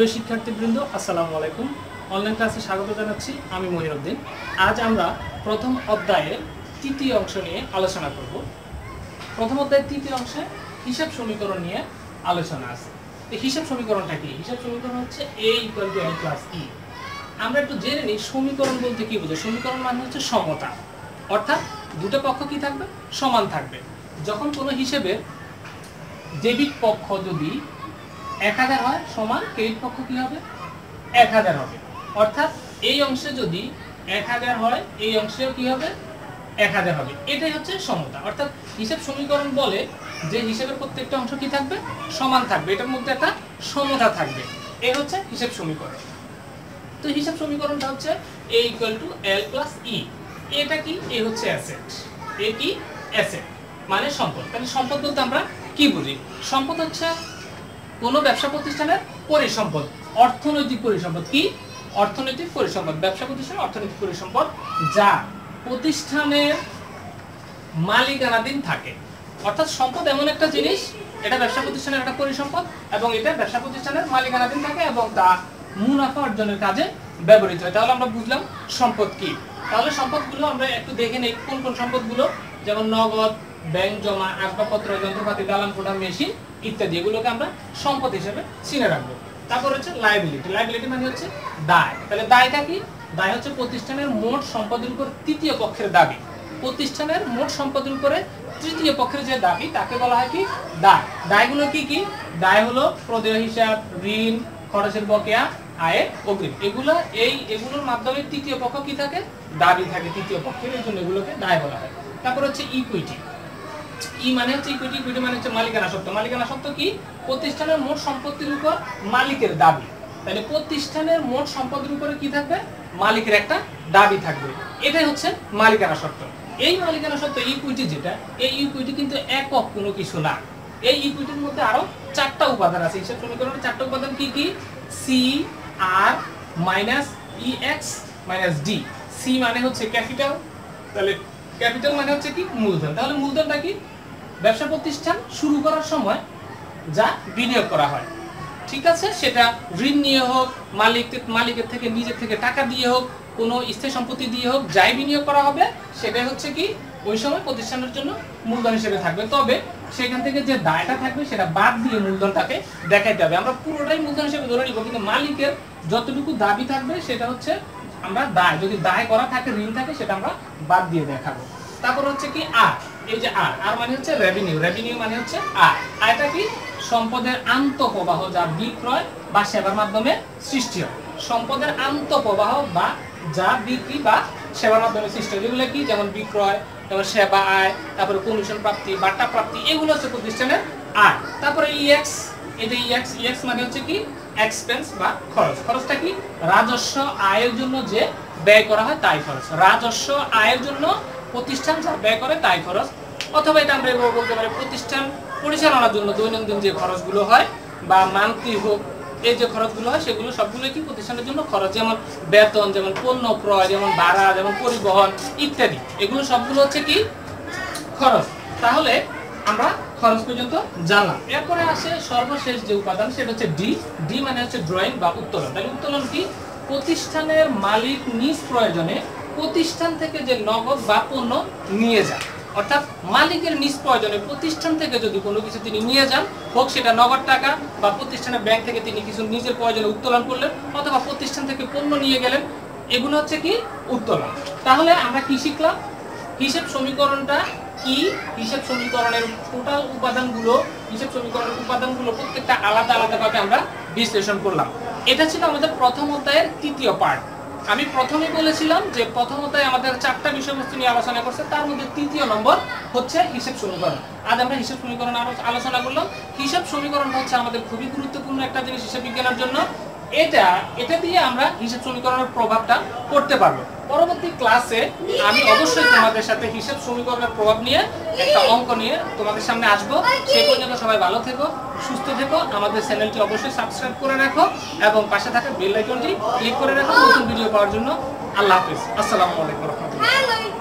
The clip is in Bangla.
প্রিয় শিক্ষার্থীবৃন্দ, আসসালামু আলাইকুম। অনলাইন ক্লাসে স্বাগত জানাচ্ছি আমি মহিনুদ্দিন। আজ আমরা প্রথম অধ্যায়ের তৃতীয় অংশ নিয়ে আলোচনা করব। প্রথম অধ্যায়ের তৃতীয় অংশে হিসাব সমীকরণ নিয়ে আলোচনা আছে। এই হিসাব সমীকরণটা কি? হিসাব সমীকরণ হচ্ছে A equal to L plus E আমরা একটু জেনে নিই সমীকরণ বলতে কি বোঝায়। সমীকরণ মানে হচ্ছে সমতা। অর্থাৎ দুটো পক্ষ কি থাকবে? সমান থাকবে। যখন কোনো হিসেবে ডেবিট পক্ষ যদি এক হাজার হয়, সমান ক্রেডিট পক্ষ কি হবে? এক হাজার হবে। অর্থাৎ এই অংশে যদি এক হাজার হয়, এই অংশেও কি হবে? এক হাজার হবে। এটাই হচ্ছে সমতা। অর্থাৎ হিসাব সমীকরণ বলে যে হিসাবের প্রত্যেকটা অংশ কি থাকবে? সমান থাকবে। এটার মধ্যে একটা সমতা থাকবে। এই হচ্ছে হিসাব সমীকরণ। তো হিসাব সমীকরণটা হচ্ছে A equal to L plus E এটা কি? এ হচ্ছে অ্যাসেট এ কি? অ্যাসেট মানে সম্পদ। তাহলে সম্পদ বলতে আমরা কি বুঝি? সম্পদ হচ্ছে কোনো ব্যবসা প্রতিষ্ঠানের পরিসম্পদ, অর্থনৈতিক পরিসম্পদ কি? অর্থনৈতিক পরিসম্পদ, ব্যবসা প্রতিষ্ঠানের অর্থনৈতিক পরিসম্পদ যা প্রতিষ্ঠানের মালিকানাধীন থাকে। অর্থাৎ সম্পদ এমন একটা জিনিস, এটা ব্যবসা প্রতিষ্ঠানের একটা পরিসম্পদ এবং এটা ব্যবসা প্রতিষ্ঠানের মালিকানাধীন থাকে এবং তা মুনাফা অর্জনের কাজে ব্যবহৃত হয়। তাহলে আমরা বুঝলাম সম্পদ কি। তাহলে সম্পদগুলো আমরা একটু দেখে নেই, কোন কোন সম্পদগুলো? যেমন নগদ ব্যাংক জমা, আসবাবপত্র, যন্ত্রপাতি, দালান কোঠা মেশিন ইত্যাদি, এগুলোকে আমরা সম্পদ হিসেবে চিনে রাখব। তারপর হচ্ছে লাইবিলিটি লাইবিলিটি মানে হচ্ছে দায়। তাহলে দায়টা কি? দায় হচ্ছে প্রতিষ্ঠানের মোট সম্পদের উপর তৃতীয় পক্ষের দাবি। প্রতিষ্ঠানের মোট সম্পদের উপরে তৃতীয় পক্ষের যে দাবি, তাকে বলা হয় কি? দায়। দায়গুলো কি কি? দায় হলো প্রদেয় হিসাব, ঋণ, খরচের বকেয়া, আয়ের অগ্রিম। এগুলো, এই, এগুলোর মাধ্যমে তৃতীয় পক্ষ কি থাকে? দাবি থাকে তৃতীয় পক্ষের। এই জন্য এগুলোকে দায় বলা হয়। তারপর হচ্ছে ইকুইটি ই মানে হচ্ছে ইকুইটি ইকুইটি মানে হচ্ছে মালিকানা সত্ত্ব মালিকানা সত্ত্ব কি? প্রতিষ্ঠানের মোট সম্পত্তির উপর মালিকের দাবি। তাহলে প্রতিষ্ঠানের মোট উপরে কি থাকবে? মালিকের একটা দাবি থাকবে। এটাই হচ্ছে মালিকানা সত্ত্ব এই মালিকানা সত্ত্ব ইকুইটি যেটা, এই ইকুইটি কিন্তু একক কোনো কিছু না। এই ইকুইটির মধ্যে আরও চারটা উপাদান আছে। হিসাব সমীকরণের চারটা উপাদান কি কি? C R minus E X minus D C মানে হচ্ছে ক্যাপিটাল তাহলে ক্যাপিটাল মানে হচ্ছে কি মূলধন। তাহলে মূলধনটা কি? ব্যবসা প্রতিষ্ঠান শুরু করার সময় যা বিনিয়োগ করা হয়। ঠিক আছে? সেটা ঋণ নিয়ে হোক মালিক মালিকের থেকে নিজের থেকে টাকা দিয়ে হোক, কোনো স্থায়ী সম্পত্তি দিয়ে হোক, যাই বিনিয়োগ করা হবে, সেটাই হচ্ছে কি ওই সময় প্রতিষ্ঠানের জন্য মূলধন হিসেবে থাকবে। তবে সেখান থেকে যে দায়টা থাকবে, সেটা বাদ দিয়ে মূলধনটাকে দেখাইতে হবে। আমরা পুরোটাই মূলধন হিসেবে ধরে নিব, কিন্তু মালিকের যতটুকু দাবি থাকবে, সেটা হচ্ছে আমরা দায়, যদি দায় করা থাকে, ঋণ থাকে, সেটা আমরা বাদ দিয়ে দেখাবো। তারপর হচ্ছে কি আর, এই যে আর আর মানে হচ্ছে রেভিনিউ রেভিনিউ মানে হচ্ছে আর। আয়টা কি? সম্পদের আন্তঃপ্রবাহ যা বিক্রয় বা সেবার মাধ্যমে সৃষ্টি হয়। সম্পদের আন্তঃপ্রবাহ বা যা বিক্রি বা সেবার মাধ্যমে সৃষ্টি হয়। যেগুলো কি? যেমন বিক্রয়, তারপর সেবা আয়, তারপরে কমিশন প্রাপ্তি, বার্তা প্রাপ্তি, এগুলো হচ্ছে প্রতিষ্ঠানের আয়। তারপরে ইএক্স যে ইএক্স ইএক্স মানে হচ্ছে কি? এক্সপেন্স বা খরচ। খরচটা কি? রাজস্ব আয়ের জন্য যে ব্যয় করা হয় তাই খরচ। রাজস্ব আয়ের জন্য প্রতিষ্ঠান যা ব্যয় করে তাই খরচ। অথবা এটা আমরা এভাবে বলতে পারি প্রতিষ্ঠান পরিচালনার জন্য দৈনন্দিন যে খরচগুলো হয় বা মান্থলি হোক, এই যে খরচগুলো হয় সেগুলো সবগুলো কি প্রতিষ্ঠানের জন্য খরচ? যেমন বেতন, যেমন পণ্য ক্রয়, যেমন ভাড়া, যেমন পরিবহন ইত্যাদি। এগুলো সবগুলো হচ্ছে কি? খরচ। তাহলে আমরা খরচ পর্যন্ত জানলাম এরপরে আসে সর্বশেষ যে উপাদান, সেটা হচ্ছে ডি। ডি মানে হচ্ছে ড্রয়িং বা উত্তোলন। তাহলে উত্তোলন কি? প্রতিষ্ঠানের মালিক নিজ প্রয়োজনে প্রতিষ্ঠান থেকে যে নগদ বা পণ্য নিয়ে যান। অর্থাৎ মালিকের নিজ প্রয়োজনে প্রতিষ্ঠান থেকে যদি কোনো কিছু তিনি নিয়ে যান, হোক সেটা নগদ টাকা বা প্রতিষ্ঠানের ব্যাংক থেকে তিনি কিছু নিজের প্রয়োজনে উত্তোলন করলেন, অথবা প্রতিষ্ঠান থেকে পণ্য নিয়ে গেলেন, এগুলো হচ্ছে কি? উত্তোলন। তাহলে আমরা কি শিখলাম? হিসেব সমীকরণটা কি? হিসেব সমীকরণের টোটাল উপাদানগুলো, হিসেব সমীকরণের উপাদানগুলো প্রত্যেকটা আলাদা আলাদাভাবে আমরা বিশ্লেষণ করলাম। এটা ছিল আমাদের প্রথম অধ্যায়ের তৃতীয় পার্ট আমি প্রথমে বলেছিলাম যে প্রথম অধ্যায়ে আমাদের চারটা বিষয়বস্তু নিয়ে আলোচনা করছে, তার মধ্যে তৃতীয় নম্বর হচ্ছে হিসেব সমীকরণ। আজ আমরা হিসেব সমীকরণ আলোচনা করলাম। হিসাব সমীকরণ হচ্ছে আমাদের খুবই গুরুত্বপূর্ণ একটা জিনিস হিসাব বিজ্ঞানের জন্য। এটা এটা দিয়ে আমরা হিসাব সমীকরণের প্রভাবটা করতে পারব। পরবর্তী ক্লাসে আমি অবশ্যই তোমাদের সাথে হিসাব সমীকরণের প্রভাব নিয়ে একটা অঙ্ক নিয়ে তোমাদের সামনে আসব। সেই পর্যন্ত সবাই ভালো থেকো, সুস্থ থেকো। আমাদের চ্যানেলটি অবশ্যই সাবস্ক্রাইব করে রাখো এবং পাশে থাকা বেল আইকনটি ক্লিক করে রাখো নতুন ভিডিও পাওয়ার জন্য। আল্লাহ হাফিজ। আসসালামু আলাইকুম রহমতুল্লাহ.